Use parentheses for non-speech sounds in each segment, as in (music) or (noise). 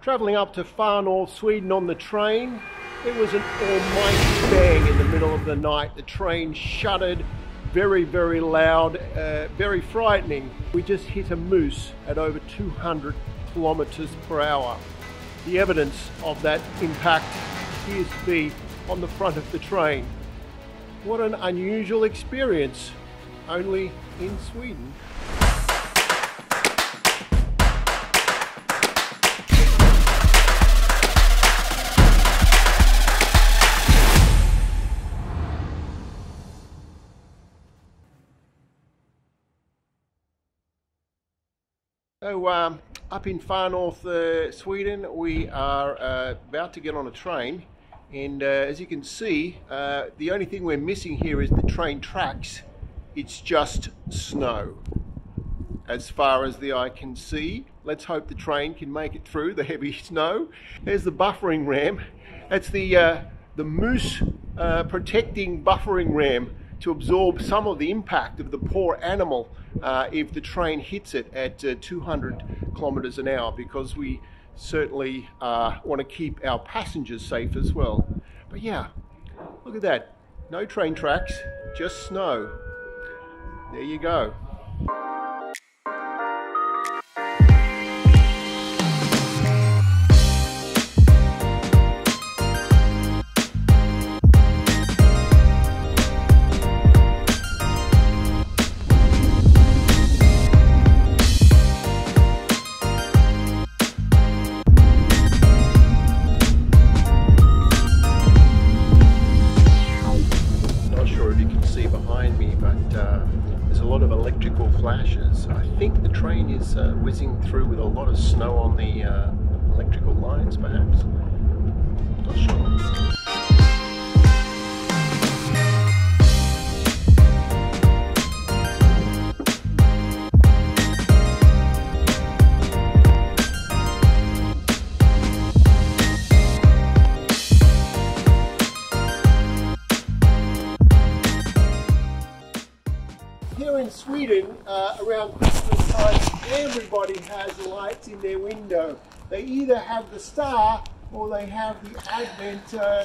Travelling up to far north Sweden on the train, it was an almighty bang in the middle of the night. The train shuddered, very, very loud, uh, very frightening. We just hit a moose at over 200 kilometres per hour. The evidence of that impact appears to be on the front of the train. What an unusual experience, only in Sweden. So um, up in far north uh, Sweden, we are uh, about to get on a train, and uh, as you can see, uh, the only thing we're missing here is the train tracks. It's just snow, as far as the eye can see. Let's hope the train can make it through the heavy (laughs) snow. There's the buffering ram. That's the uh, the moose uh, protecting buffering ram to absorb some of the impact of the poor animal uh, if the train hits it at uh, 200 kilometres an hour because we certainly uh, want to keep our passengers safe as well. But yeah, look at that. No train tracks, just snow. There you go. Whizzing through with a lot of snow on the uh, electrical lines, perhaps. Everybody has lights in their window. They either have the star or they have the Advent. Uh,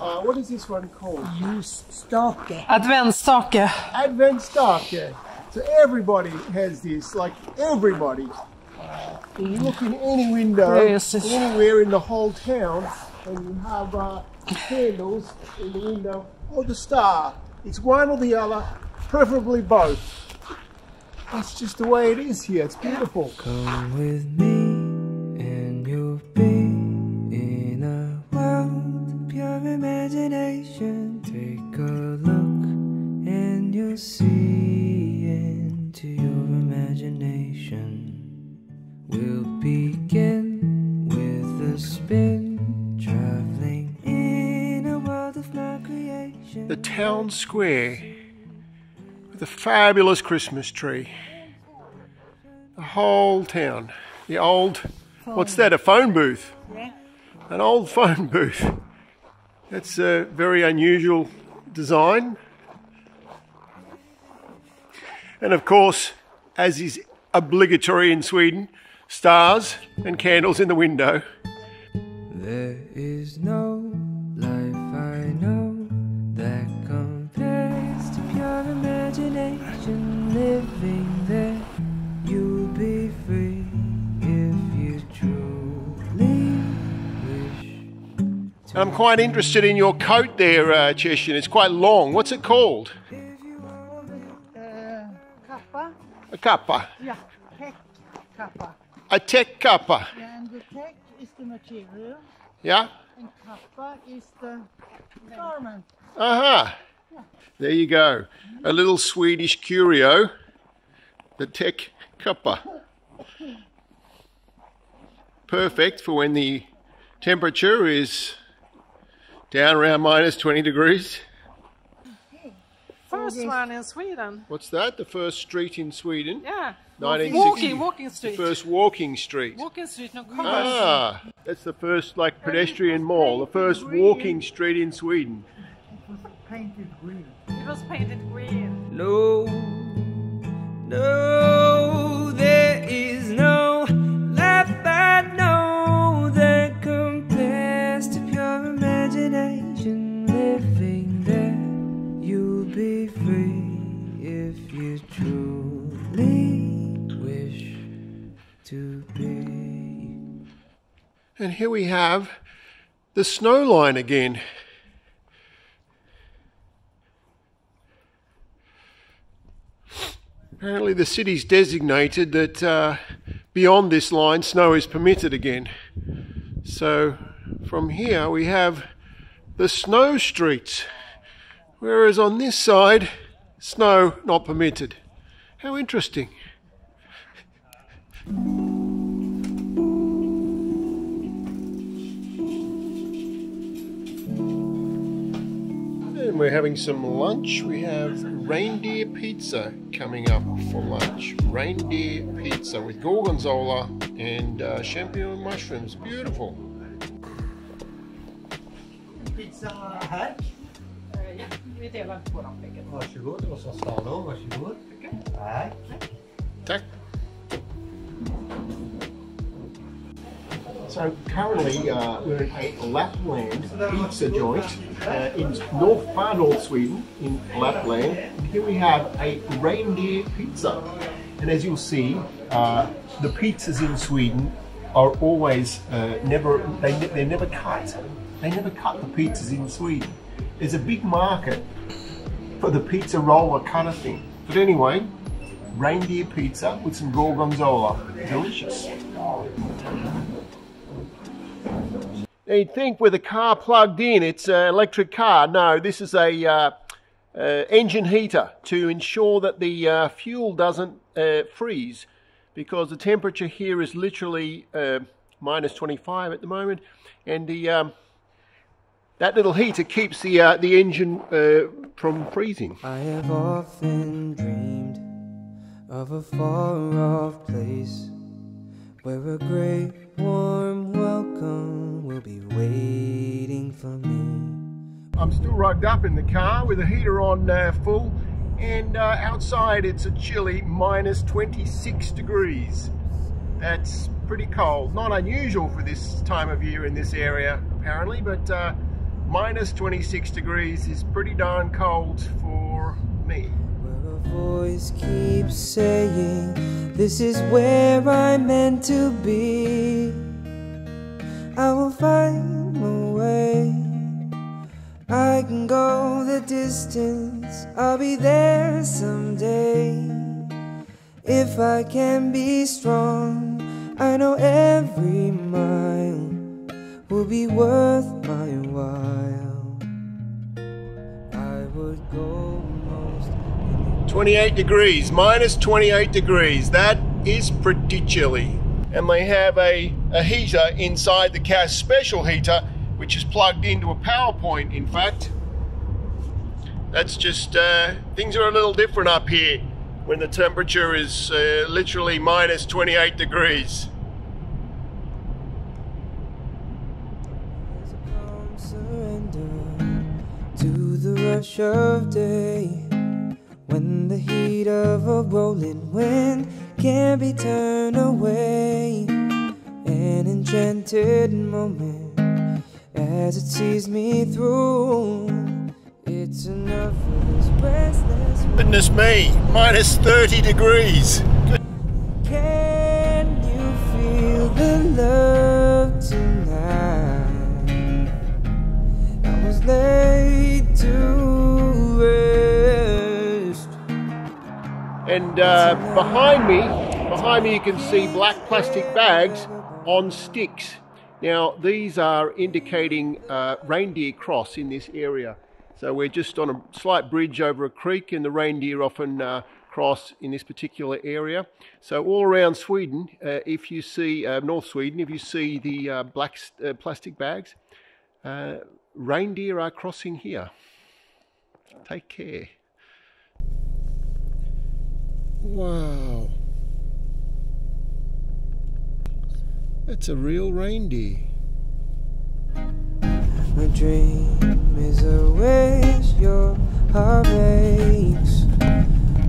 uh, what is this one called? Ljusstake. Adventsstake. Advent stake. So everybody has this, like everybody. And you look in any window, Yes. anywhere in the whole town, and you have uh, candles in the window or the star. It's one or the other, preferably both. That's just the way it is here. It's beautiful. Come with me, and you'll be in a world of pure imagination. Take a look, and you'll see into your imagination. We'll begin with a spin, traveling in a world of my creation. The town square with a fabulous Christmas tree. The whole town. The old, what's that, a phone booth? Yeah. An old (laughs) phone booth. That's a very unusual design. And of course, as is obligatory in Sweden, stars and candles in the window. There is no wish. I'm quite interested in your coat there, uh, Cheshin. It's quite long. What's it called? Uh, kappa. A kappa. Yeah. Tech kappa. A täckkappa. Yeah, and the tech is the material, Yeah? and kappa is the garment. Uh huh. There you go. A little Swedish curio. The tech kappa. Perfect for when the temperature is down around minus 20 degrees. First one in Sweden. What's that? The first street in Sweden? Yeah. 1960. Walking, walking The street. first walking street. Walking street, no cars. Ah, that's the first like pedestrian mall, the first walking street in Sweden. It was painted green. It was painted green. No, no, here we have the snow line again. Apparently, the city's designated that uh, beyond this line, snow is permitted again. So, from here, we have the snow streets, whereas on this side, snow not permitted. How interesting. And we're having some lunch. We have reindeer pizza coming up for lunch. Reindeer pizza with gorgonzola and uh, champignon mushrooms. Beautiful. Pizza här. Ja, vi delar på dem bägge. Varsågod och så Stalo, varsågod. Tack. Tack. So currently uh, we're in a Lapland pizza joint uh, in north, far north Sweden, in Lapland. And here we have a reindeer pizza. And as you'll see, uh, the pizzas in Sweden are always uh, never, they, they're never cut. They never cut the pizzas in Sweden. There's a big market for the pizza roller kind of thing. But anyway, reindeer pizza with some gorgonzola. Delicious. Now you'd think with a car plugged in, it's an electric car. No, this is a uh, uh, engine heater to ensure that the uh, fuel doesn't uh, freeze, because the temperature here is literally uh, minus 25 at the moment, and the um, that little heater keeps the uh, the engine from freezing. I have often dreamed of a far off place where a great warm welcome will be waiting for me. I'm still rugged up in the car with the heater on uh, full, and uh, outside it's a chilly minus 26 degrees. That's pretty cold. Not unusual for this time of year in this area, apparently, but uh, minus 26 degrees is pretty darn cold for me. Where This is where I'm meant to be. I will find my way. I can go the distance, I'll be there someday. If I can be strong, I know every mile will be worth 28 degrees, minus 28 degrees. That is pretty chilly. And they have a, a heater inside the car, special heater, which is plugged into a power point, in fact. That's just, uh, things are a little different up here when the temperature is uh, literally minus 28 degrees. To the rush of day when the heat of a rolling wind can't be turned away. An enchanted moment as it sees me through. It's enough for this restless Goodness me, minus 30 degrees. Can you feel the love And uh, behind me, behind me, you can see black plastic bags on sticks. Now, these are indicating uh, reindeer cross in this area. So we're just on a slight bridge over a creek, and the reindeer often uh, cross in this particular area. So all around Sweden, uh, if you see uh, North Sweden, if you see the uh, black uh, plastic bags, reindeer are crossing here. Take care. Wow. That's a real reindeer. My dream is a wish your heart makes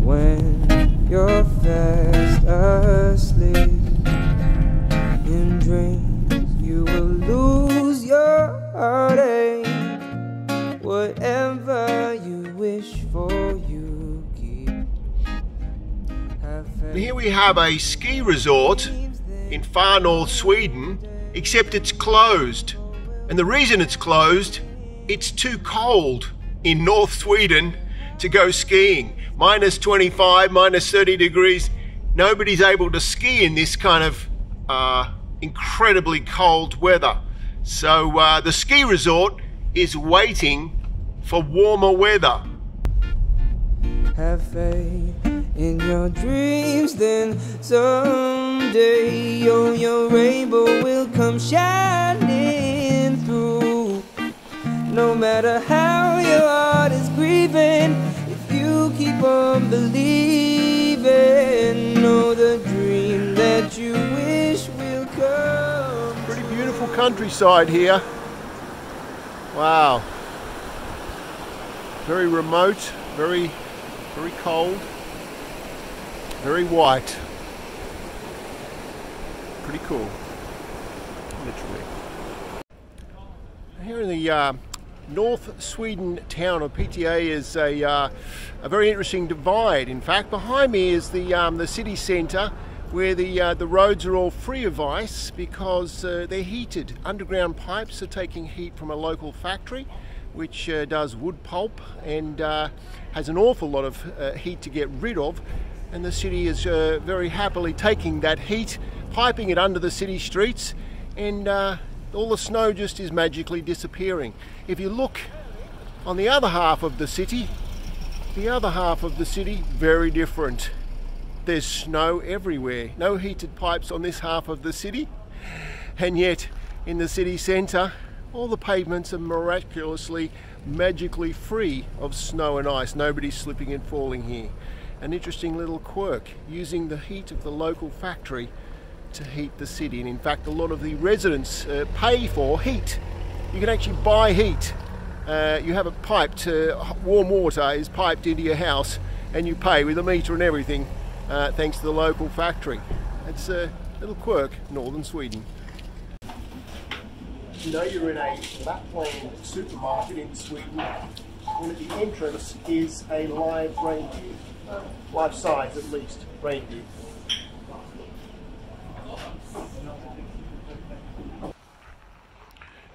when you're fast asleep. In dreams, you will lose your heartache. Here we have a ski resort in far north Sweden, except it's closed. And the reason it's closed, it's too cold in North Sweden to go skiing. Minus 25, minus 30 degrees. Nobody's able to ski in this kind of uh, incredibly cold weather. So uh, the ski resort is waiting for warmer weather. Have faith in your dreams, then someday your, your rainbow will come shining through. No matter how your heart is grieving, if you keep on believing, know the dream that you wish will come. Pretty beautiful countryside here. Wow. Very remote, very, very cold, very white. Pretty cool, literally. Here in the uh, North Sweden town of Piteå is a, uh, a very interesting divide. In fact, behind me is the, um, the city centre where the, uh, the roads are all free of ice because uh, they're heated. Underground pipes are taking heat from a local factory which uh, does wood pulp and uh, has an awful lot of uh, heat to get rid of. And the city is uh, very happily taking that heat, piping it under the city streets, and uh, all the snow just is magically disappearing. If you look on the other half of the city, the other half of the city, very different. There's snow everywhere. No heated pipes on this half of the city. And yet, in the city centre, all the pavements are miraculously, magically free of snow and ice. Nobody's slipping and falling here. An interesting little quirk, using the heat of the local factory to heat the city. And in fact, a lot of the residents uh, pay for heat. You can actually buy heat. Uh, you have a pipe to warm water is piped into your house and you pay with a meter and everything uh, thanks to the local factory. It's a little quirk, northern Sweden. You know you're in a Lapland supermarket in Sweden when at the entrance is a live reindeer, life size at least, reindeer.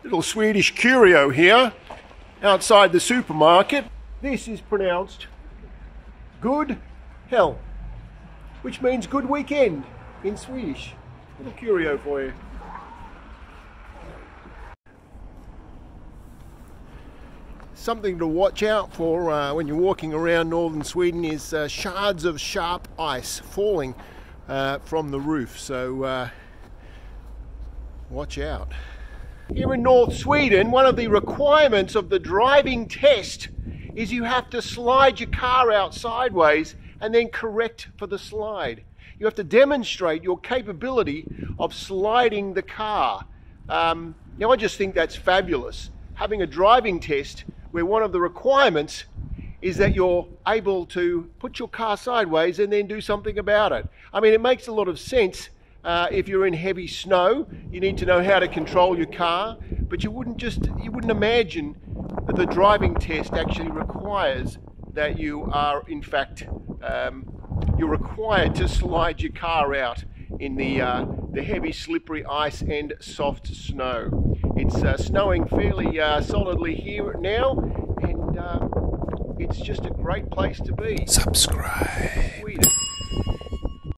Little Swedish curio here outside the supermarket. This is pronounced good hell which means good weekend in Swedish. Little curio for you. Something to watch out for uh, when you're walking around northern Sweden is uh, shards of sharp ice falling uh, from the roof, so uh, watch out. Here in North Sweden, one of the requirements of the driving test is you have to slide your car out sideways and then correct for the slide. You have to demonstrate your capability of sliding the car. Um, now, I just think that's fabulous. Having a driving test where one of the requirements is that you're able to put your car sideways and then do something about it. I mean, it makes a lot of sense. Uh, if you're in heavy snow, you need to know how to control your car, but you wouldn't just you wouldn't imagine that the driving test actually requires that you are in fact um, you're required to slide your car out in the uh, the heavy slippery ice and soft snow. It's uh, snowing fairly uh, solidly here now and uh, it's just a great place to be. Subscribe. Sweden.